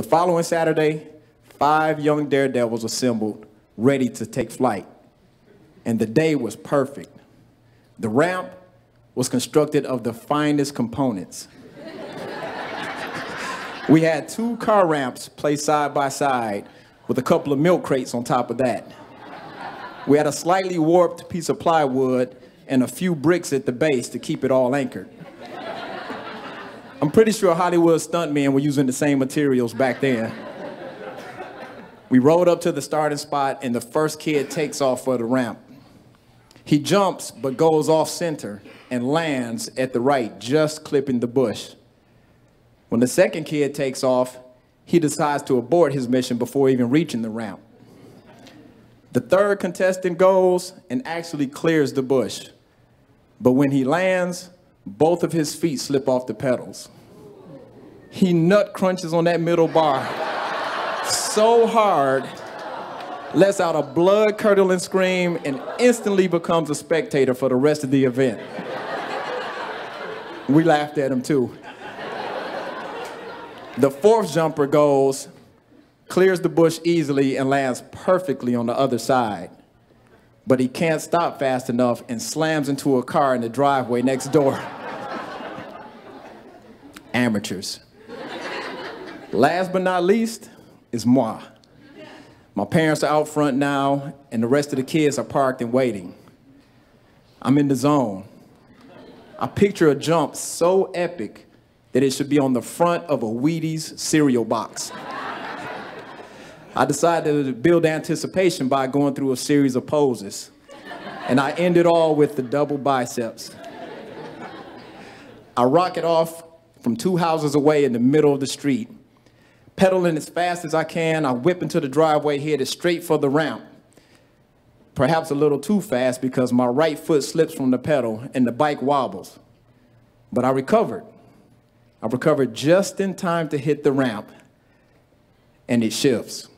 The following Saturday, five young daredevils assembled, ready to take flight. And the day was perfect. The ramp was constructed of the finest components. we had two car ramps placed side by side with a couple of milk crates on top of that. We had a slightly warped piece of plywood and a few bricks at the base to keep it all anchored. I'm pretty sure Hollywood stuntmen were using the same materials back then. We rode up to the starting spot, and the first kid takes off for the ramp. He jumps, but goes off center and lands at the right, just clipping the bush. When the second kid takes off, he decides to abort his mission before even reaching the ramp. The third contestant goes and actually clears the bush. But when he lands, both of his feet slip off the pedals. He nut crunches on that middle bar so hard, lets out a blood curdling scream, and instantly becomes a spectator for the rest of the event. We laughed at him too. The fourth jumper goes, clears the bush easily, and lands perfectly on the other side. But he can't stop fast enough and slams into a car in the driveway next door. Amateurs. Last but not least is moi. My parents are out front now, and the rest of the kids are parked and waiting. I'm in the zone. I picture a jump so epic that it should be on the front of a Wheaties cereal box. I decided to build anticipation by going through a series of poses. And I end it all with the double biceps. I rocket off from two houses away in the middle of the street. Pedaling as fast as I can, I whip into the driveway, headed straight for the ramp. Perhaps a little too fast because my right foot slips from the pedal and the bike wobbles. But I recovered. I recovered just in time to hit the ramp, and it shifts.